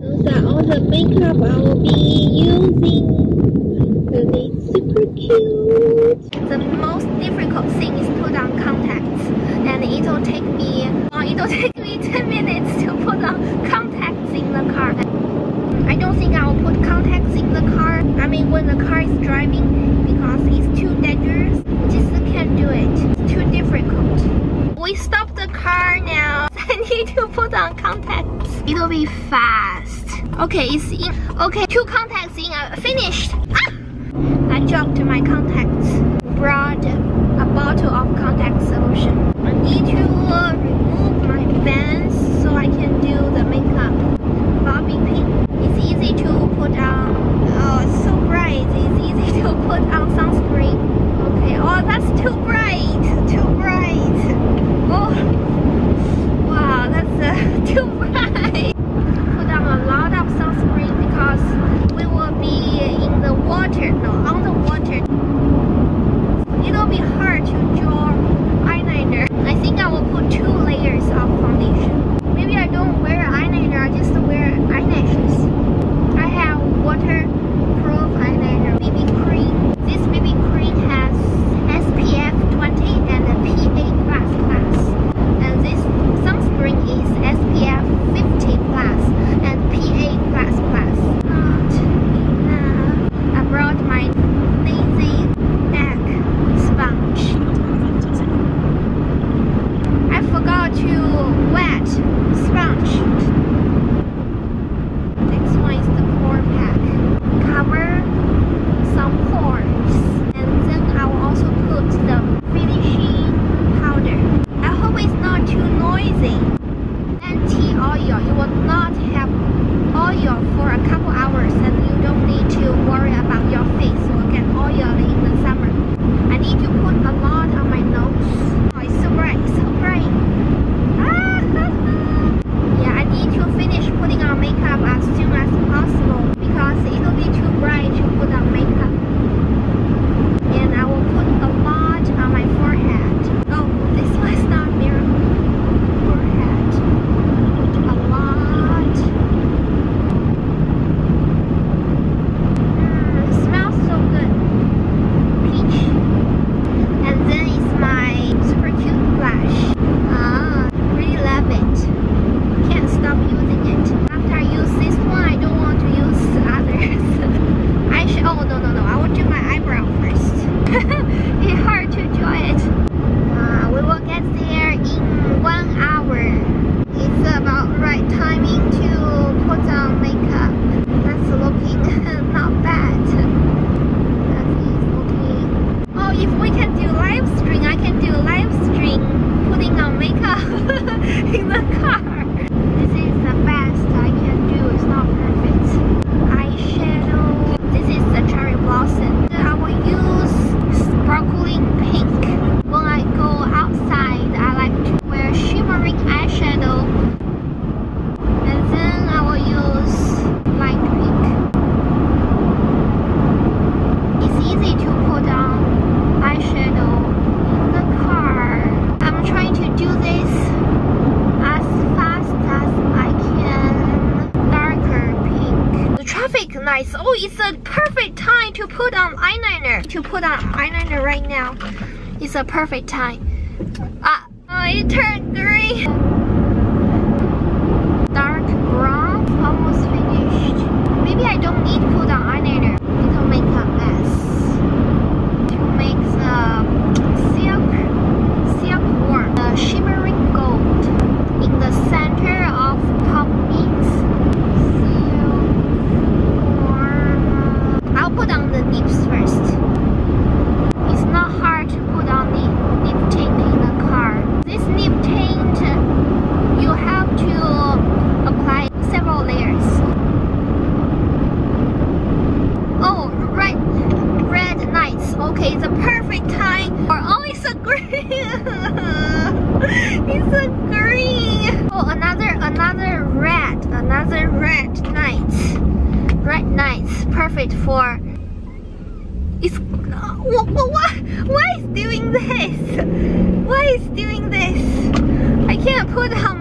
Those are all the makeup I will be using. They're super cute. The most difficult thing is put on contacts. And it'll take me, uh, it'll take me 10 minutes to put on contacts in the car. I don't think I'll put contacts in the car. I mean when the car is driving because it's too dangerous. Just can't do it. It's too difficult. We stop the car now. I need to put on contacts. It'll be fast. Okay, it's in. Okay, two contacts in. I finished. Ah! I dropped my contacts. Brought a bottle of contact solution. I need to uh, eyeliner. To put on eyeliner right now It's a perfect time. Ah, oh, it turned green. Oh, he's so green! he's so green! Oh, another, another red, another red night. Red night, perfect for... It's... What, what, what? Why is doing this? Why is doing this? I can't put how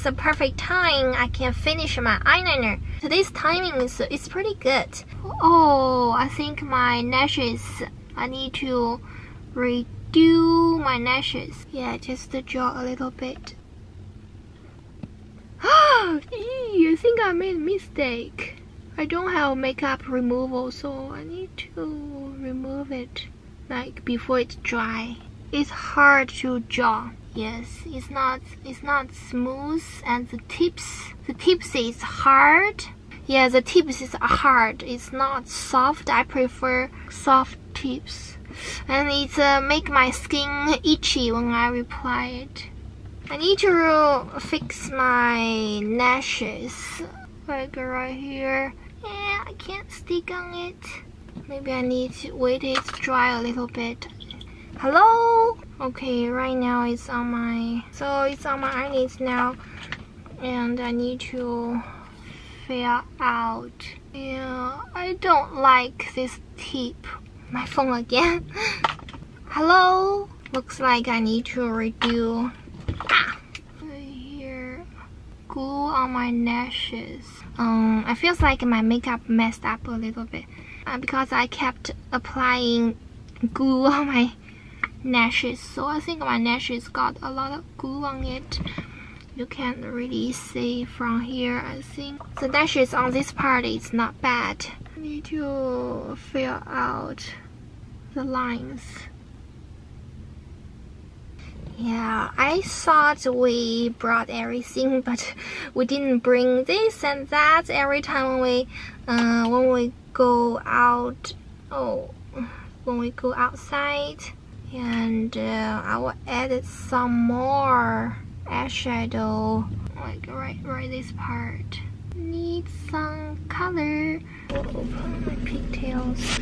is the perfect time I can finish my eyeliner. Today's timing is is pretty good. Oh, I think my lashes. I need to redo my lashes. Yeah, just to draw a little bit. I think I made a mistake. I don't have makeup removal, so I need to remove it like before it's dry. It's hard to draw. Yes, it's not it's not smooth and the tips the tips is hard. Yeah, the tips is hard. It's not soft. I prefer soft tips. And it's uh, make my skin itchy when I apply it. I need to fix my lashes. Like right here. Yeah, I can't stick on it. Maybe I need to wait it dry a little bit. Hello? Okay, right now it's on my so it's on my eyelids now and I need to fill out. Yeah, I don't like this tip. My phone again. Hello? Looks like I need to redo ah, here glue on my lashes. Um, I feels like my makeup messed up a little bit uh, because I kept applying glue on my lashes. So I think my lashes got a lot of glue on it. You can't really see from here. I think the lashes on this part is not bad. I need to fill out the lines. Yeah, I thought we brought everything, but we didn't bring this and that every time we uh, when we go out. Oh, when we go outside, and uh, I will add some more eyeshadow, like right right this part. Need some color. Open my pigtails.